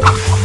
you